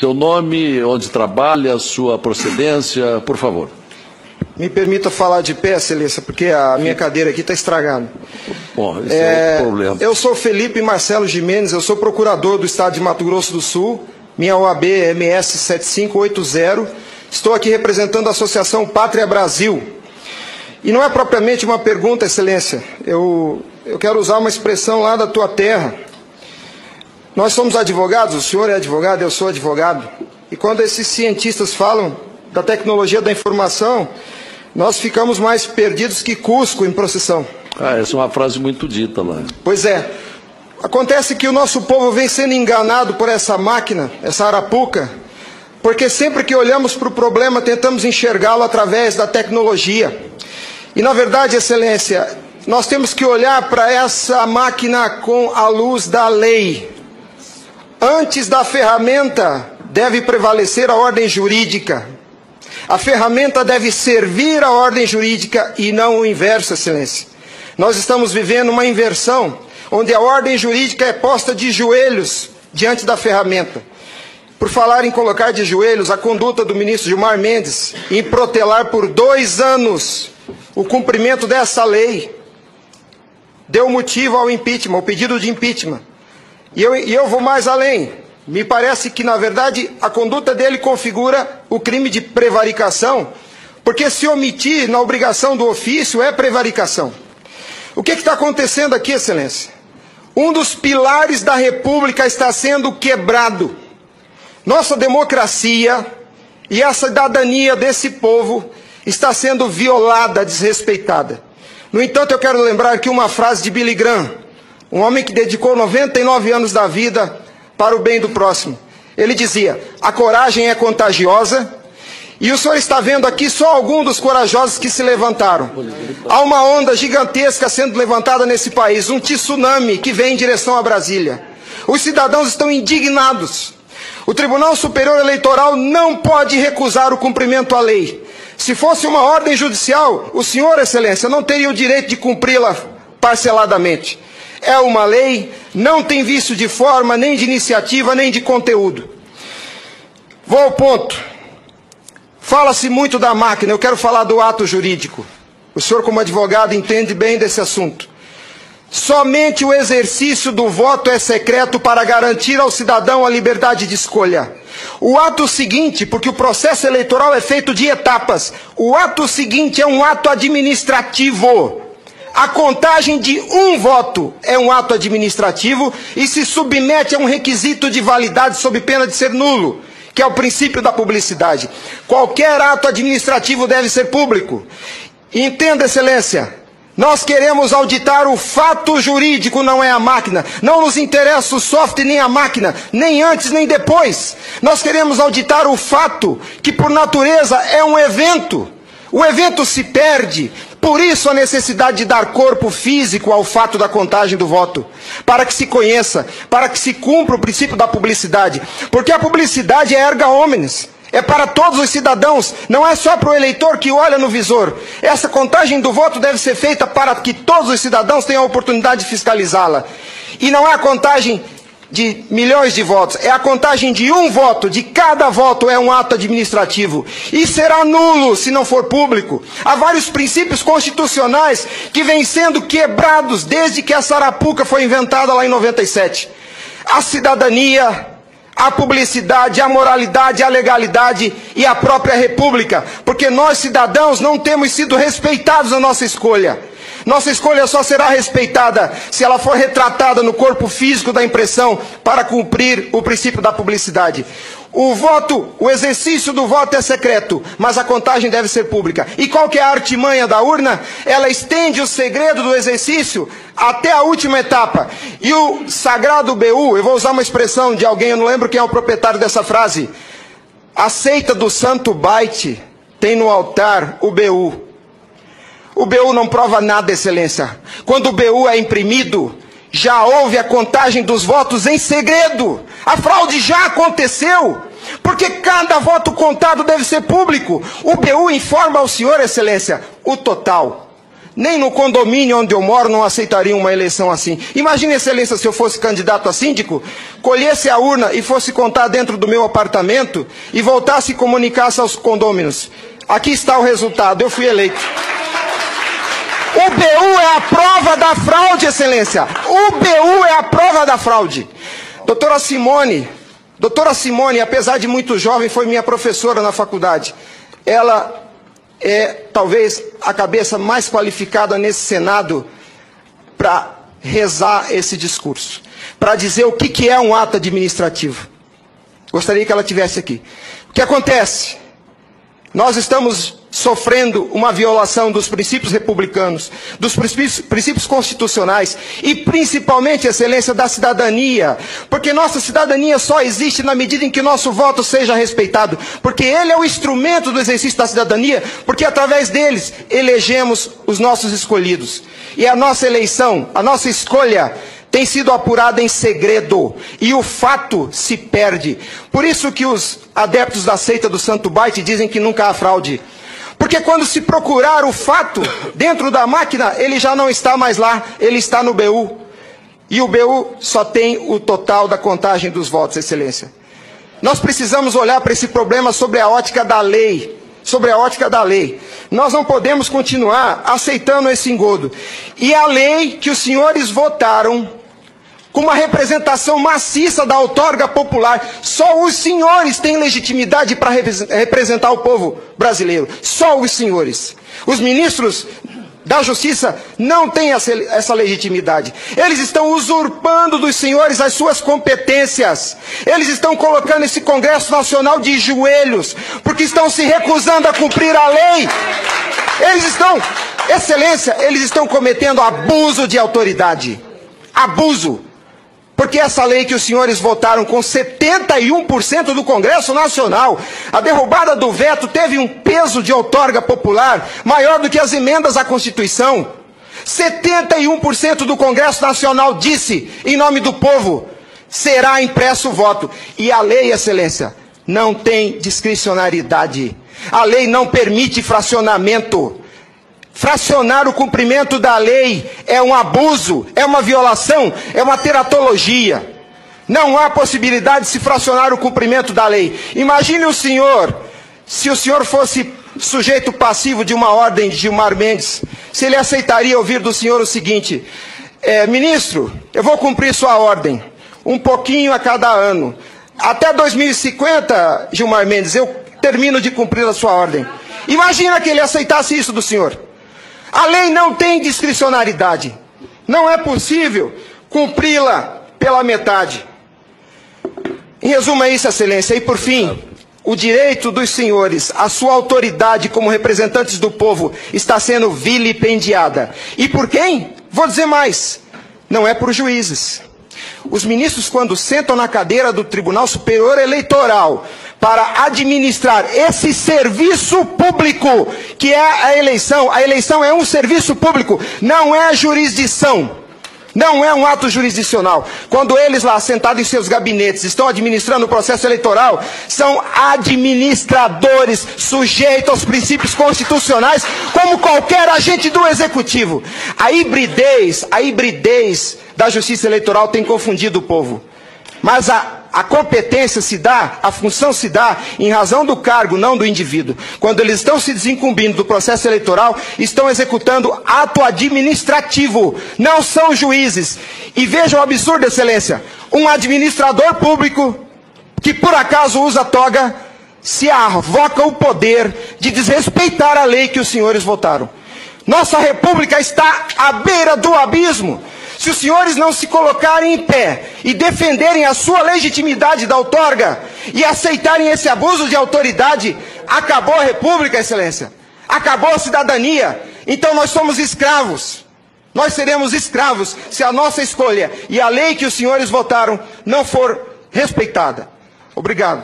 Seu nome, onde trabalha, sua procedência, por favor. Me permita falar de pé, excelência, porque a minha cadeira aqui está estragada. Bom, esse é, é o problema. Eu sou Felipe Marcelo Jimenez, eu sou procurador do Estado de Mato Grosso do Sul, minha OAB é MS 7580. Estou aqui representando a Associação Pátria Brasil. E não é propriamente uma pergunta, excelência. Eu, eu quero usar uma expressão lá da tua terra. Nós somos advogados, o senhor é advogado, eu sou advogado. E quando esses cientistas falam da tecnologia da informação, nós ficamos mais perdidos que Cusco em procissão. Ah, essa é uma frase muito dita lá. Pois é. Acontece que o nosso povo vem sendo enganado por essa máquina, essa arapuca, porque sempre que olhamos para o problema tentamos enxergá-lo através da tecnologia. E na verdade, Excelência, nós temos que olhar para essa máquina com a luz da lei. Antes da ferramenta, deve prevalecer a ordem jurídica. A ferramenta deve servir a ordem jurídica e não o inverso, excelência. Nós estamos vivendo uma inversão, onde a ordem jurídica é posta de joelhos diante da ferramenta. Por falar em colocar de joelhos, a conduta do ministro Gilmar Mendes em protelar por dois anos o cumprimento dessa lei deu motivo ao impeachment, ao pedido de impeachment. E eu, e eu vou mais além. Me parece que, na verdade, a conduta dele configura o crime de prevaricação, porque se omitir na obrigação do ofício é prevaricação. O que está acontecendo aqui, Excelência? Um dos pilares da República está sendo quebrado. Nossa democracia e a cidadania desse povo está sendo violada, desrespeitada. No entanto, eu quero lembrar aqui uma frase de Billy Graham, um homem que dedicou 99 anos da vida para o bem do próximo. Ele dizia: a coragem é contagiosa. E o senhor está vendo aqui só algum dos corajosos que se levantaram. Há uma onda gigantesca sendo levantada nesse país, um tsunami que vem em direção a Brasília. Os cidadãos estão indignados. O Tribunal Superior Eleitoral não pode recusar o cumprimento à lei. Se fosse uma ordem judicial, o senhor, Excelência, não teria o direito de cumpri-la parceladamente é uma lei, não tem vício de forma, nem de iniciativa, nem de conteúdo. Vou ao ponto. Fala-se muito da máquina, eu quero falar do ato jurídico. O senhor, como advogado, entende bem desse assunto. Somente o exercício do voto é secreto para garantir ao cidadão a liberdade de escolha. O ato seguinte, porque o processo eleitoral é feito de etapas, o ato seguinte é um ato administrativo. A contagem de um voto é um ato administrativo e se submete a um requisito de validade sob pena de ser nulo, que é o princípio da publicidade. Qualquer ato administrativo deve ser público. Entenda, Excelência, nós queremos auditar o fato jurídico, não é a máquina. Não nos interessa o software nem a máquina, nem antes nem depois. Nós queremos auditar o fato, que por natureza é um evento. O evento se perde, por isso a necessidade de dar corpo físico ao fato da contagem do voto, para que se conheça, para que se cumpra o princípio da publicidade, porque a publicidade é erga omnes. É para todos os cidadãos, não é só para o eleitor que olha no visor. Essa contagem do voto deve ser feita para que todos os cidadãos tenham a oportunidade de fiscalizá-la. E não é a contagem de milhões de votos. É a contagem de um voto, de cada voto é um ato administrativo. E será nulo se não for público. Há vários princípios constitucionais que vêm sendo quebrados desde que a Sarapuca foi inventada lá em 97. A cidadania, a publicidade, a moralidade, a legalidade e a própria república. Porque nós, cidadãos, não temos sido respeitados na nossa escolha. Nossa escolha só será respeitada se ela for retratada no corpo físico da impressão para cumprir o princípio da publicidade. O voto, o exercício do voto é secreto, mas a contagem deve ser pública. E qual que é a artimanha da urna? Ela estende o segredo do exercício até a última etapa. E o sagrado BU, eu vou usar uma expressão de alguém, eu não lembro quem é o proprietário dessa frase. A seita do santo baite tem no altar o BU. O BU não prova nada, excelência. Quando o BU é imprimido, já houve a contagem dos votos em segredo. A fraude já aconteceu. Porque cada voto contado deve ser público. O BU informa ao senhor, excelência, o total. Nem no condomínio onde eu moro não aceitaria uma eleição assim. Imagine, excelência, se eu fosse candidato a síndico, colhesse a urna e fosse contar dentro do meu apartamento e voltasse e comunicasse aos condôminos. Aqui está o resultado, eu fui eleito. O BU é a prova da fraude, excelência. O BU é a prova da fraude. Doutora Simone, doutora Simone, apesar de muito jovem, foi minha professora na faculdade. Ela é talvez a cabeça mais qualificada nesse Senado para rezar esse discurso, para dizer o que, que é um ato administrativo. Gostaria que ela tivesse aqui. O que acontece? Nós estamos sofrendo uma violação dos princípios republicanos, dos princípios, princípios, constitucionais e principalmente, excelência, da cidadania. Porque nossa cidadania só existe na medida em que nosso voto seja respeitado. Porque ele é o instrumento do exercício da cidadania, porque através deles elegemos os nossos escolhidos. E a nossa eleição, a nossa escolha, tem sido apurada em segredo e o fato se perde. Por isso que os adeptos da seita do Santo Baite dizem que nunca há fraude. Porque quando se procurar o fato dentro da máquina, ele já não está mais lá, ele está no BU. E o BU só tem o total da contagem dos votos, Excelência. Nós precisamos olhar para esse problema sobre a ótica da lei. Sobre a ótica da lei. Nós não podemos continuar aceitando esse engodo. E a lei que os senhores votaram com uma representação maciça da outorga popular. Só os senhores têm legitimidade para representar o povo brasileiro. Só os senhores. Os ministros da justiça não têm essa legitimidade. Eles estão usurpando dos senhores as suas competências. Eles estão colocando esse Congresso Nacional de joelhos, porque estão se recusando a cumprir a lei. Eles estão, excelência, eles estão cometendo abuso de autoridade. Abuso. Porque essa lei que os senhores votaram com 71% do Congresso Nacional, a derrubada do veto teve um peso de outorga popular maior do que as emendas à Constituição. 71% do Congresso Nacional disse, em nome do povo, será impresso o voto. E a lei, excelência, não tem discricionariedade. A lei não permite fracionamento. Fracionar o cumprimento da lei é um abuso, é uma violação, é uma teratologia. Não há possibilidade de se fracionar o cumprimento da lei. Imagine o senhor, se o senhor fosse sujeito passivo de uma ordem de Gilmar Mendes, se ele aceitaria ouvir do senhor o seguinte: é, ministro, eu vou cumprir sua ordem, um pouquinho a cada ano. Até 2050, Gilmar Mendes, eu termino de cumprir a sua ordem. Imagina que ele aceitasse isso do senhor. A lei não tem discricionariedade. Não é possível cumpri-la pela metade. Em resumo, é isso, Excelência. E por fim, o direito dos senhores, a sua autoridade como representantes do povo, está sendo vilipendiada. E por quem? Vou dizer mais: não é por juízes. Os ministros, quando sentam na cadeira do Tribunal Superior Eleitoral para administrar esse serviço público, que é a eleição, a eleição é um serviço público, não é jurisdição. Não é um ato jurisdicional. Quando eles lá, sentados em seus gabinetes, estão administrando o processo eleitoral, são administradores sujeitos aos princípios constitucionais, como qualquer agente do executivo. A hibridez, a hibridez da justiça eleitoral tem confundido o povo. Mas a, a competência se dá, a função se dá em razão do cargo, não do indivíduo. Quando eles estão se desincumbindo do processo eleitoral, estão executando ato administrativo, não são juízes. E vejam o absurdo, excelência: um administrador público que por acaso usa toga se arvoca o poder de desrespeitar a lei que os senhores votaram. Nossa república está à beira do abismo. Se os senhores não se colocarem em pé e defenderem a sua legitimidade da outorga e aceitarem esse abuso de autoridade, acabou a República, Excelência. Acabou a cidadania. Então nós somos escravos. Nós seremos escravos se a nossa escolha e a lei que os senhores votaram não for respeitada. Obrigado.